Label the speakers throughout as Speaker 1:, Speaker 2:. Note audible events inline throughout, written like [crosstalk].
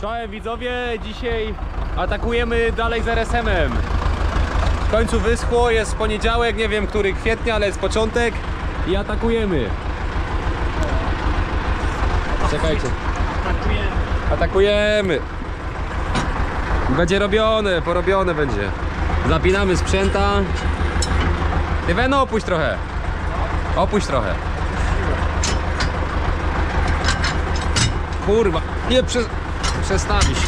Speaker 1: Czołem widzowie, dzisiaj atakujemy dalej z RSM-em. W końcu wyschło, jest poniedziałek, nie wiem który kwietnia, ale jest początek i atakujemy. Czekajcie. Atakujemy. Będzie robione, porobione będzie. Zapinamy sprzęta. Ty Weno, opuść trochę. Opuść trochę. Kurwa, nie prze... przestawić.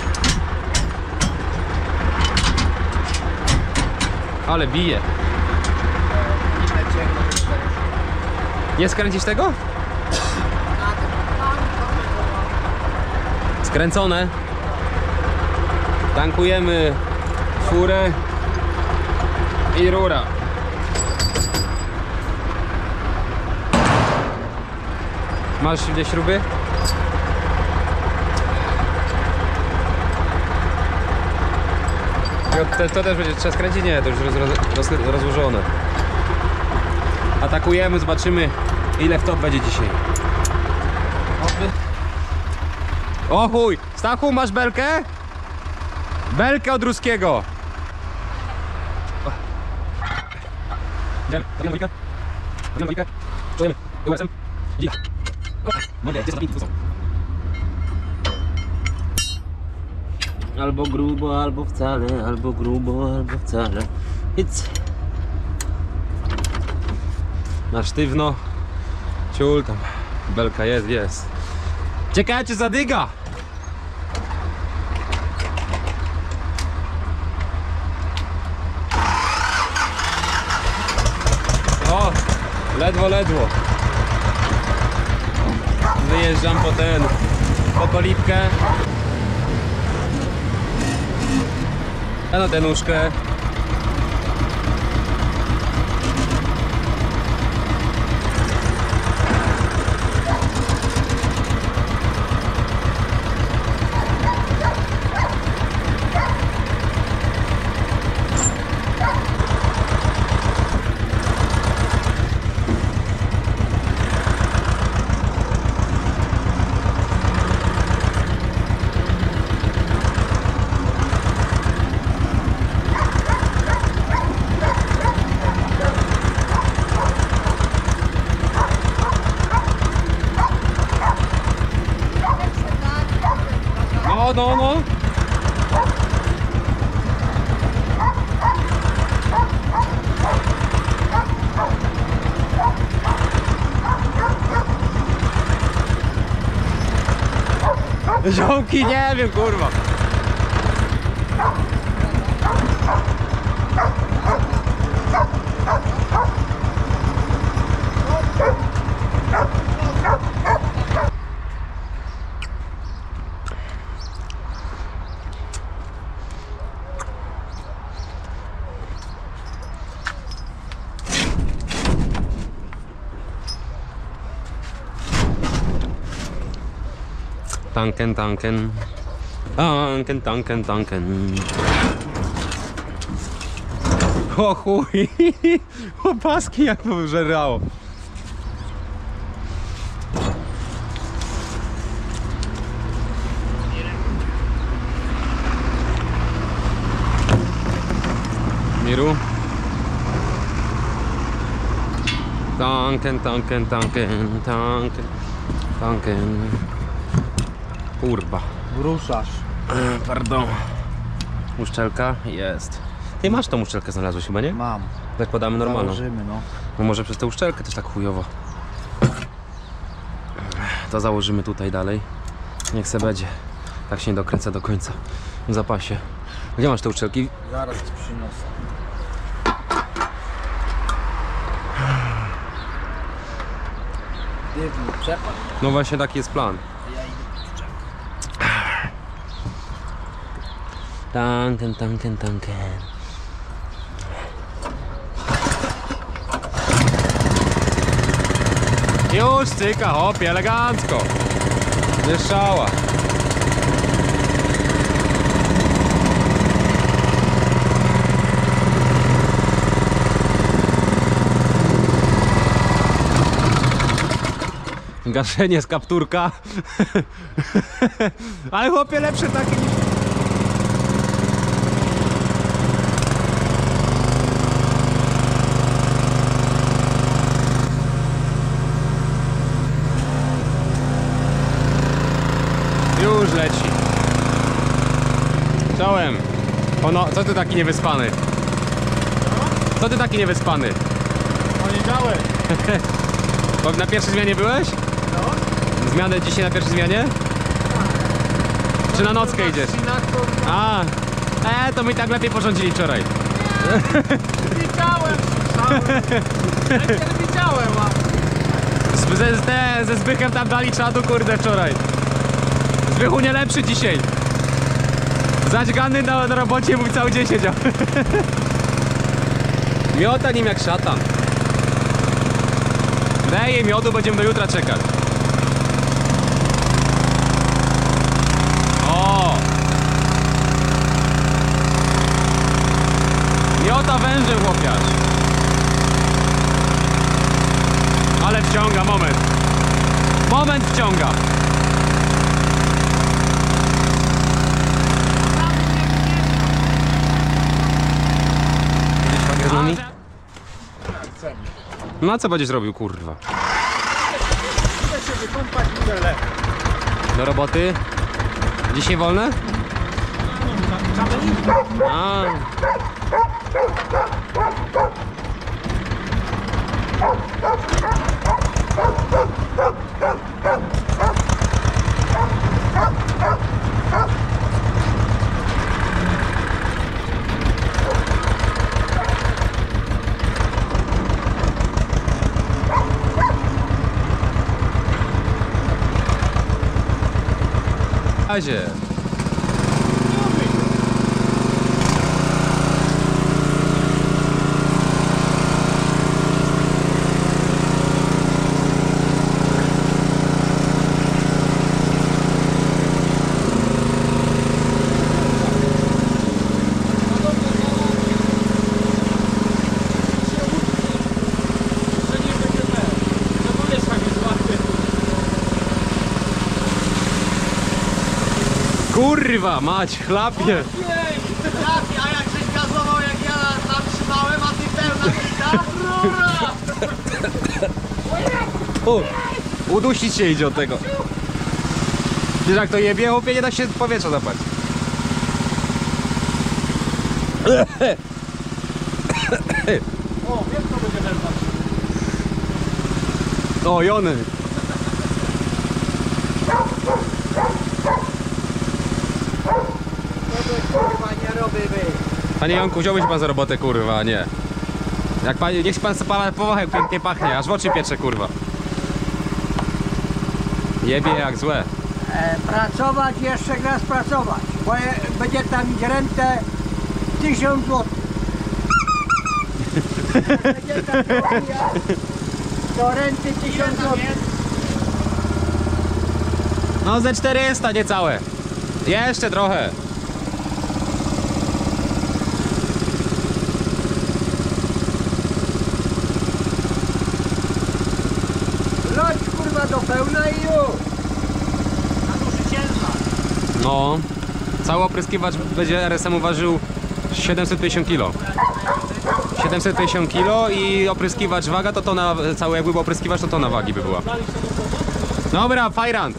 Speaker 1: Ale bije. Nie skręcisz tego? Skręcone. Tankujemy furę i rura. Masz gdzieś śruby? To, to, to też będzie trzeba skręcić? Nie, to już roz, roz, roz, rozłożone. Atakujemy, zobaczymy ile w top będzie dzisiaj. O chuj! Stachu, masz belkę? Belkę od ruskiego! Idziemy, zabijamy wojkę. Zabijamy wojkę. Czujemy. Idź. Mogę, gdzie zabijki tu są?
Speaker 2: Albo grubo, albo wcale, albo grubo, albo wcale. It's...
Speaker 1: Na sztywno. Ciul tam. Belka jest, jest. Czekajcie, zadyga! O! Ledwo, ledwo. Wyjeżdżam po ten, po kolibkę. na Danuszkę Ziomki, nie wiem, Tanken, tanken. Tanken, tanken, tanken. O chuj! [laughs] Opaski jak to żerało. Miru? Tanken, tanken, tanken, tanken, tanken. Kurwa.
Speaker 3: Ruszasz.
Speaker 1: E, [clears throat] Pardon. Uszczelka jest. Ty masz tą uszczelkę znalazłeś chyba, nie?
Speaker 3: Mam.
Speaker 1: Zakładamy normalną.
Speaker 3: Założymy, no.
Speaker 1: No może przez tę uszczelkę też tak chujowo. To założymy tutaj dalej. Niech se będzie. Tak się nie dokręca do końca. W zapasie. Gdzie masz te uszczelki?
Speaker 3: Zaraz ci przyniosę. Dywny przepad.
Speaker 1: No właśnie taki jest plan.
Speaker 3: Ja idę po szczepę.
Speaker 2: Tanken, tanken, tanken.
Speaker 1: Już cyka, hopie, elegancko. Wyszała. Gaszenie z kapturka. [laughs] Ale chłopie lepsze takie niż... Już leci. Czołem. Ono, co ty taki niewyspany? Co ty taki niewyspany?
Speaker 3: Poniedziałek. [laughs]
Speaker 1: Bo na pierwszej zmianie byłeś?
Speaker 3: No.
Speaker 1: Zmianę dzisiaj na pierwszej zmianie? Czy na nockę idziesz? A, e, to my i tak lepiej porządzili wczoraj.
Speaker 3: Widziałem, słyszałem. [laughs] Widziałem, a
Speaker 1: Z, ze, ze Zbychem tam dali czadu, kurde, wczoraj. Zbychu nie lepszy dzisiaj. Zadźgany na, na robocie, mówi cały dzień siedział. [laughs] Miota nim jak szatan. Daj jej miodu, będziemy do jutra czekać. O! Miota wężem, chłopiarz. Ale wciąga, moment. Moment wciąga. Jedziesz z nami? No a co będziesz robił, kurwa?
Speaker 3: idę się wykąpać i tyle.
Speaker 1: Do roboty? Dzisiaj wolne? Razie. Kurwa, mać, chlapie.
Speaker 3: A jak żeś gazował, jak ja tam trzymałem, a ty pełna pita? Rura!
Speaker 1: U, udusić się idzie od tego. Wiesz jak to jebie, chłopie, nie da się powietrza zapać.
Speaker 3: O, wiem co będzie wezwać.
Speaker 1: O, Jony.
Speaker 3: Kurwa, nie robię wy.
Speaker 1: Panie Janku, wziąłbyś pan za robotę, kurwa, nie. Jak pan, niech pan pana powącha, jak pięknie pachnie, aż w oczy piecze, kurwa. Jebie jak złe.
Speaker 4: E, pracować jeszcze raz pracować, bo je, będzie tam mieć rentę 1000 zł. Będzie tam do renty 1000 zł.
Speaker 1: No ze 400 niecałe. Jeszcze trochę.
Speaker 4: Lać kurwa do pełna i już.
Speaker 1: No. Cały opryskiwacz będzie RSM ważył 750 kg. 750 kg i opryskiwacz waga to tona, cały jakby był opryskiwacz to tona wagi by była. Dobra, fajrant.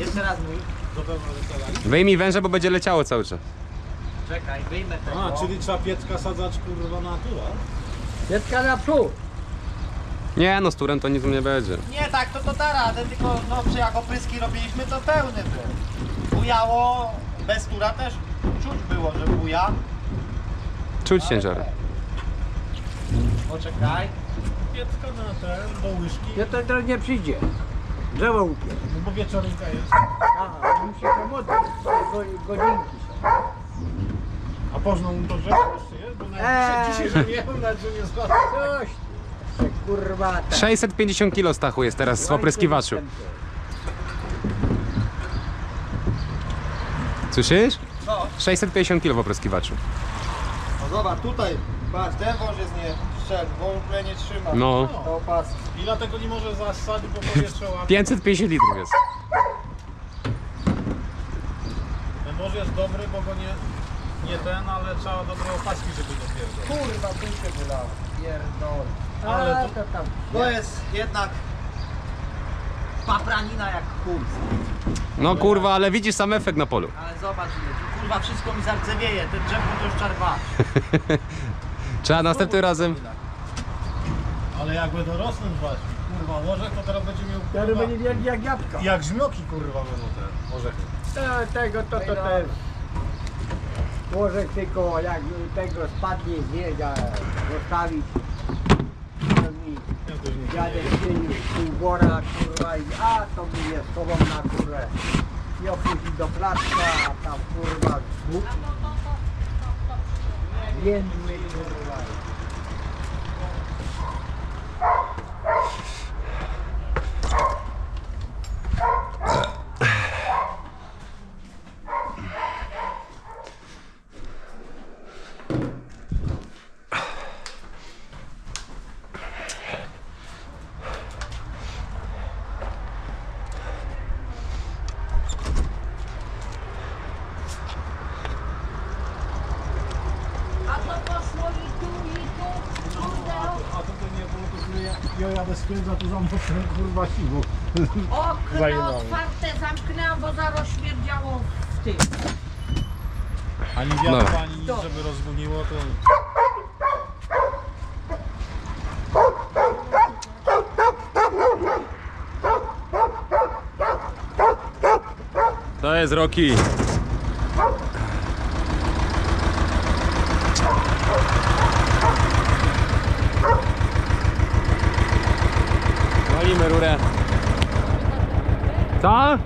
Speaker 3: Jeszcze raz mój.
Speaker 1: Wyjmij węże, bo będzie leciało cały czas.
Speaker 3: Czekaj, wyjmę tego.
Speaker 5: A, czyli trzeba pietka sadzać kurwa na natura?
Speaker 4: Dziecka naprzód.
Speaker 1: Nie no, z turem to nic nie będzie.
Speaker 3: Nie tak, to to da radę, tylko no, że jak opryski robiliśmy, to pełny był. Bujało, bez tura też czuć było, że buja.
Speaker 1: Czuć ciężar.
Speaker 3: Poczekaj.
Speaker 5: Pietka na ten, do łyżki,
Speaker 4: Nie to teraz nie przyjdzie. Drzewo upie.
Speaker 5: no bo wieczorynka jest.
Speaker 4: Aha, musi się modlić. Go- Godzinki są.
Speaker 5: A pożną mu to rzecz jeszcze jest? Bo nawet
Speaker 4: Eee.
Speaker 5: dzisiaj, że nie nawet że nie zgadza.
Speaker 4: Coś. Kurwa. tak.
Speaker 1: 650 kg Stachu jest teraz w opryskiwaczu. Słyszysz?
Speaker 3: Co?
Speaker 1: 650 kg w opryskiwaczu.
Speaker 3: No zobacz, tutaj, patrz, ten wąż jest nie strzel, bo w ogóle nie trzyma.
Speaker 1: No,
Speaker 3: To pas.
Speaker 5: I dlatego nie może zasadzić, bo powietrze łapie.
Speaker 1: 550 litrów jest.
Speaker 5: Ten wąż jest dobry, bo go nie, nie ten, ale trzeba dobre opaski, żeby go pierdolić.
Speaker 3: Kurwa, tu się wylało. Pierdol.
Speaker 5: Ale to-
Speaker 3: to tam. To jest jednak papranina jak chuj.
Speaker 1: No kurwa, ale widzisz sam efekt na polu.
Speaker 3: Ale zobacz ile tu kurwa wszystko mi zardzewieje, ten drzewko to już czarwa. [laughs]
Speaker 1: Trzeba następnym razem.
Speaker 5: Ale jakby dorosnąć właśnie, kurwa, łożek to teraz będzie miał kurwa...
Speaker 4: będzie wielki jak jabłka.
Speaker 5: Jak żmioki kurwa będą te orzechy.
Speaker 4: Te- Tego to to też. Łożek tylko jak tego spadnie zjeść, a zostawić. No i
Speaker 5: Ja to już
Speaker 4: pół wora, kurwa, i a to mnie schował na górę. I opuścił do placka, a tam kurwa dwóch. Jędmy, kurwa.
Speaker 6: A to poszło i tu, i tu. Kurde,
Speaker 5: A to to nie było, to tyle ja, ja jadę skręca, tu zamknę [laughs] kurwa siwu.
Speaker 6: okno
Speaker 5: Zajebało.
Speaker 6: otwarte zamknęłam, bo zaraz śmierdziało w tym.
Speaker 5: Ani wiatr,
Speaker 1: No.
Speaker 5: ani nic, żeby rozgoniło, to...
Speaker 1: To jest Rocky. Walimy rurę. Co?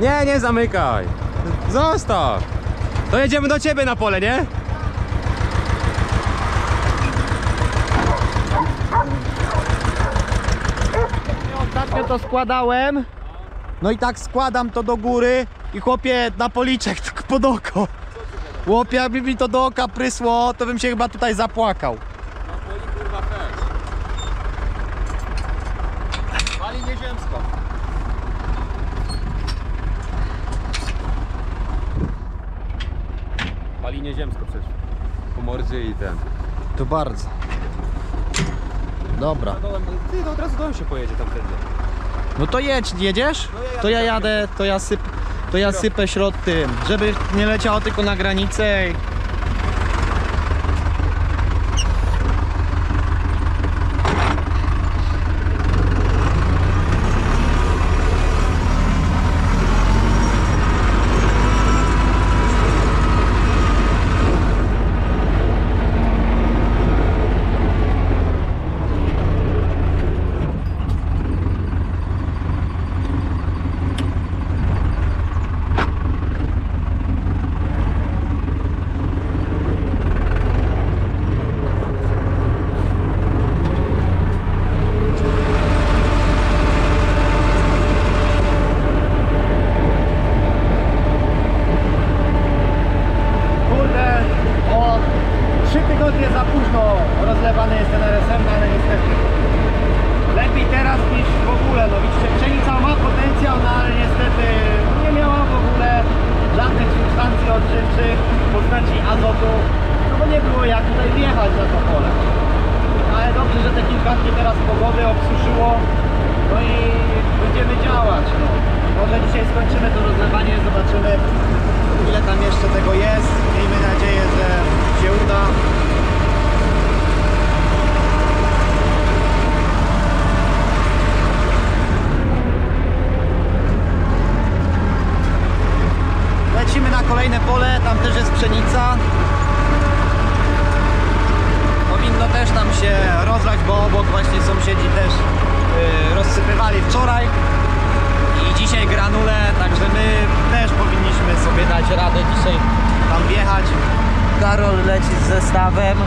Speaker 1: Nie, nie zamykaj. Zostaw. To jedziemy do ciebie na pole, nie?
Speaker 3: Ostatnio to składałem. No i tak składam to do góry i chłopie na policzek [laughs] tak pod oko. Chłopie, jakby mi to do oka prysło, to bym się chyba tutaj zapłakał. Wali nieziemsko.
Speaker 1: Pali nieziemsko przecież. Po mordzie i ten.
Speaker 3: To bardzo. Dobra.
Speaker 1: Dołem, ty to od razu dołem się pojedzie tam wtedy.
Speaker 3: No to jedź, jedziesz? To ja jadę, to ja syp, to ja sypę środ tym, żeby nie leciało tylko na granicę. i- Kurde, o trzy tygodnie za późno rozlewany jest ten RSM, no ale niestety. Lepiej teraz niż w ogóle, no widzicie, pszenica ma potencjał, no ale niestety nie miała w ogóle żadnych substancji odżywczych w postaci azotu, no bo nie było jak tutaj wjechać na to pole. No ale dobrze, że te kilka dni teraz pogody obsuszyło, no i będziemy działać, no. Może dzisiaj skończymy to rozlewanie, zobaczymy ile tam jeszcze tego jest. Miejmy nadzieję, że się uda. Lecimy na kolejne pole, tam też jest pszenica. Powinno też tam się rozlać, bo obok właśnie sąsiedzi też yy, rozsypywali wczoraj i dzisiaj granule, także my też powinniśmy sobie dać radę dzisiaj tam wjechać. Karol leci z zestawem.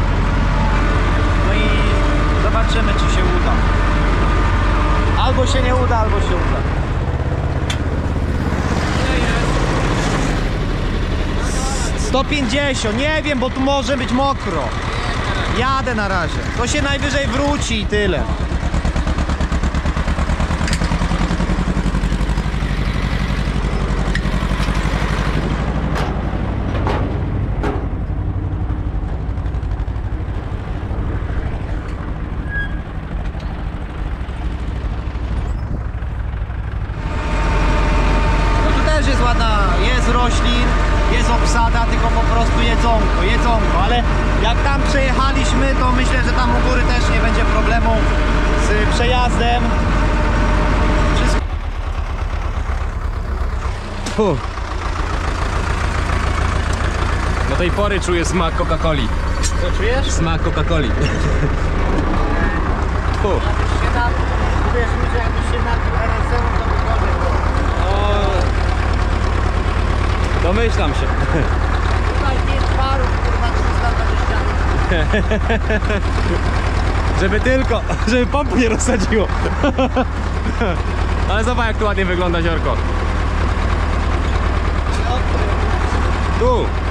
Speaker 3: No i zobaczymy czy się uda. Albo się nie uda, albo się uda. Ile jest? 150, nie wiem, bo tu może być mokro. Jadę na razie. To się najwyżej wróci i tyle. No tu też jest ładna, jest roślin, jest obsada, tylko po prostu jedzonko, jedzonko, ale jak tam przejechaliśmy, to myślę, że tam u góry też nie będzie problemu z przejazdem. Wszystko
Speaker 1: Fu. Do tej pory czuję smak Coca-Coli.
Speaker 3: co czujesz?
Speaker 1: Smak Coca-Coli. [laughs] Fu.
Speaker 3: się na, wiesz mi, że jakbyś się napił RSM, to by gorzej było.
Speaker 1: O, domyślam się.
Speaker 3: Tutaj pięć barów, kurwa 320 [laughs]
Speaker 1: Żeby tylko, żeby pompu nie rozsadziło. [laughs] Ale zobacz jak tu ładnie wygląda ziorko. Tu.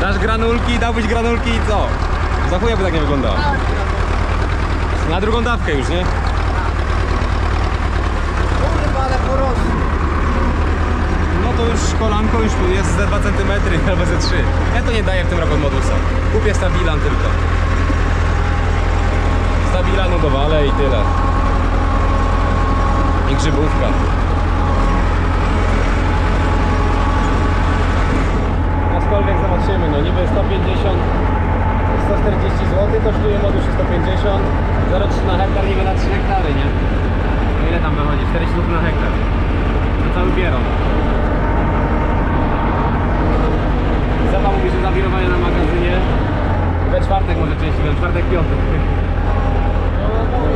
Speaker 1: Dasz granulki, dałbyś granulki i co? Za chuja by tak nie wyglądało. Na drugą dawkę już, nie?
Speaker 3: Kurwa, ale porosły.
Speaker 1: No to już kolanko już jest ze 2 cm [laughs] albo ze 3. Ja to nie daję w tym roku od modusa. Kupię stabilan tylko. Stabilanu dowalę i tyle. I grzybówka. Aczkolwiek zobaczymy, no niby 150 140 zł kosztuje modus 150 0,3 na hektar niby na 3 hektary, nie? No ile tam wychodzi? 40 zł na hektar. To cały pieron. Zaba mówi, że zawirowanie na magazynie we czwartek może częściej, we czwartek, piątek.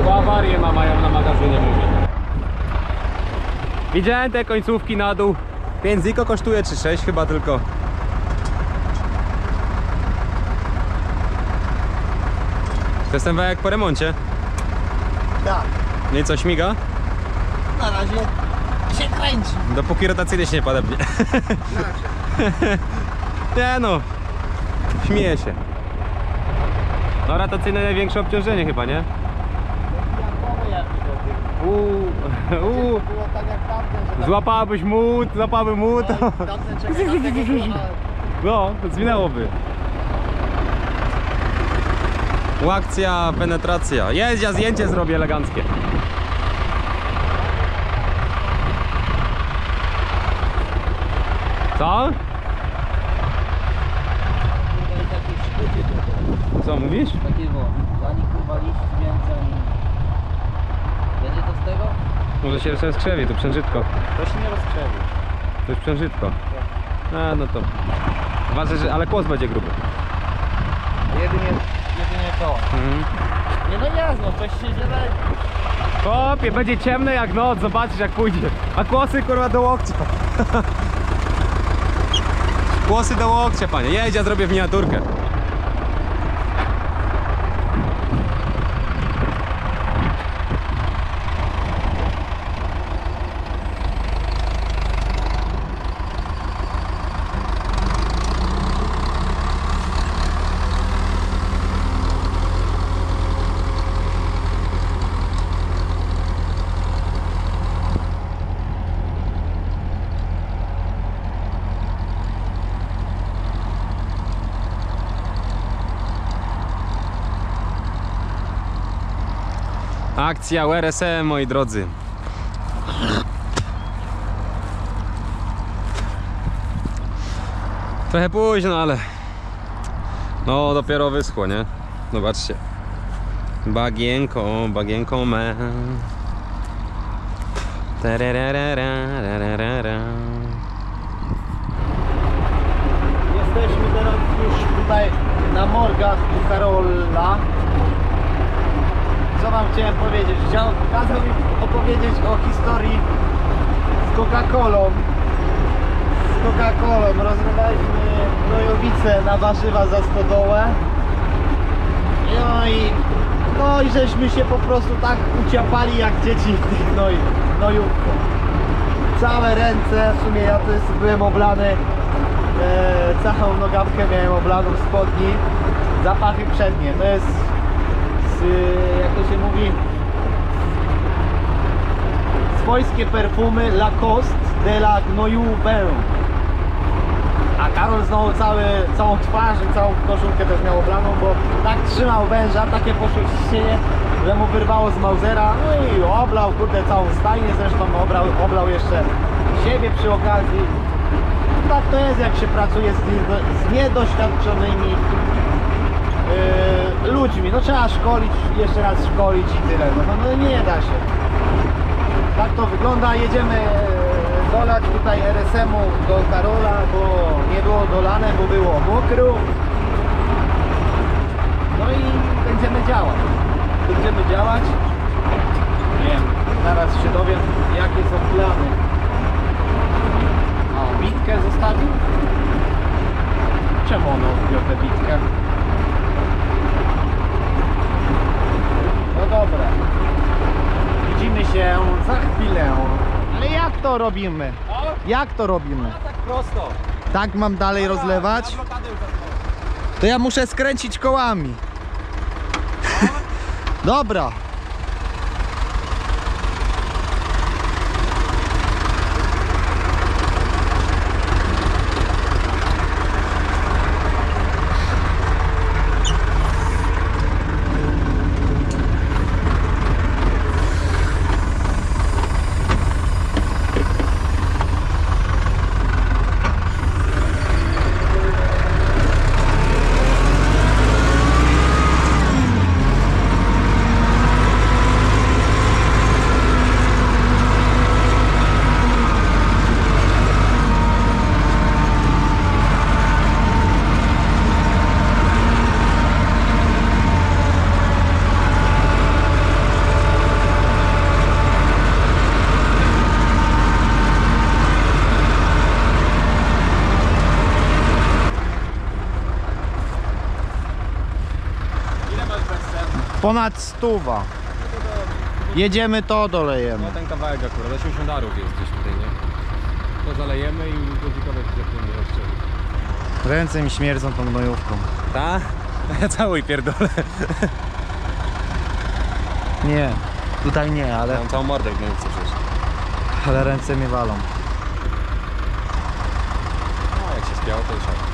Speaker 1: Bo awarię ma mają na magazynie, mówi. Widziałem te końcówki na dół. 5 ziko kosztuje, czy 6 chyba tylko. To jest ten wajak po remoncie.
Speaker 3: Tak,
Speaker 1: No i co, śmiga?
Speaker 3: na razie się kręci.
Speaker 1: Dopóki rotacyjnie się nie padebnie. [laughs] nie no, śmieję się. No rotacyjne największe obciążenie chyba, nie? Uuu, uuu.
Speaker 3: Tak jak
Speaker 1: Złapałabyś młód, złapałby młód.
Speaker 3: tamten czeka na tego,
Speaker 1: No, zwinęłoby. Akcja, penetracja. Jedź, ja zdjęcie zrobię eleganckie. Co? Co mówisz?
Speaker 2: Takiego, ani kurwa liść więcej. Będzie to z tego?
Speaker 1: Może się jeszcze skrzewi, to przężytko.
Speaker 3: To się nie rozkrzewi.
Speaker 1: To jest przężytko. A, no to. Ważne, że, ale kłos będzie gruby.
Speaker 3: Jedynie, to.
Speaker 1: Mhm.
Speaker 3: Nie no jasno, coś się źle
Speaker 1: Kopie, będzie ciemne jak noc, zobaczysz jak pójdzie. A kłosy kurwa do łokcia. [laughs] Kłosy do łokcia, panie. Jedź, ja zrobię miniaturkę. Akcja URSM, moi drodzy. Trochę późno, ale no dopiero wyschło, nie? Zobaczcie. Bagienko, bagienko me.
Speaker 3: Jesteśmy teraz już tutaj na morgach Karola. Co wam chciałem powiedzieć? Chciał, kazał opowiedzieć o historii z Coca-Colą. Z Coca-Colą. Rozlewaliśmy gnojowice na warzywa za stodołę. No i, no i żeśmy się po prostu tak uciapali jak dzieci w tych gnoj, gnojówkach. Całe ręce, w sumie ja jest, byłem oblany e, całą nogawkę miałem oblaną w spodni zapachy przednie. To jest, z, swojskie perfumy Lacoste de la Gnoju. A Karol znowu cały, całą twarz i całą koszulkę też miał oblaną, bo tak trzymał węża, takie poszło ciśnienie, że mu wyrwało z Mausera, no i oblał, kurde, całą stajnię zresztą, oblał, oblał jeszcze siebie przy okazji. Tak to jest, jak się pracuje z, z niedoświadczonymi yy, ludźmi. No trzeba szkolić, jeszcze raz szkolić i tyle. No, no, no nie da się. Tak to wygląda. Jedziemy e, dolać tutaj RSM-u do Karola, bo nie było dolane, bo było mokro. No i będziemy działać. Będziemy działać. Nie wiem, zaraz się dowiem jakie są plany. O, bitkę zostawił? Czemu on odbił tę bitkę? No dobra. Widzimy się za chwilę. Ale jak to robimy? Jak to robimy?
Speaker 1: Tak prosto.
Speaker 3: Tak mam dalej rozlewać? To ja muszę skręcić kołami. [laughs] Dobra. Ponad stuwa. Jedziemy to dolejemy.
Speaker 1: No ten kawałek akurat, 80 darów jest gdzieś tutaj, nie? To zalejemy i guzikowe wklepniemy jeszcze.
Speaker 3: Ręce mi śmierdzą tą gnojówką.
Speaker 1: Ta? [laughs] Ja cały pierdolę.
Speaker 3: Nie, tutaj nie, ale,
Speaker 1: Mam całą mordę gnojówce przecież.
Speaker 3: ale ręce mi walą.
Speaker 1: No jak się spiało to już.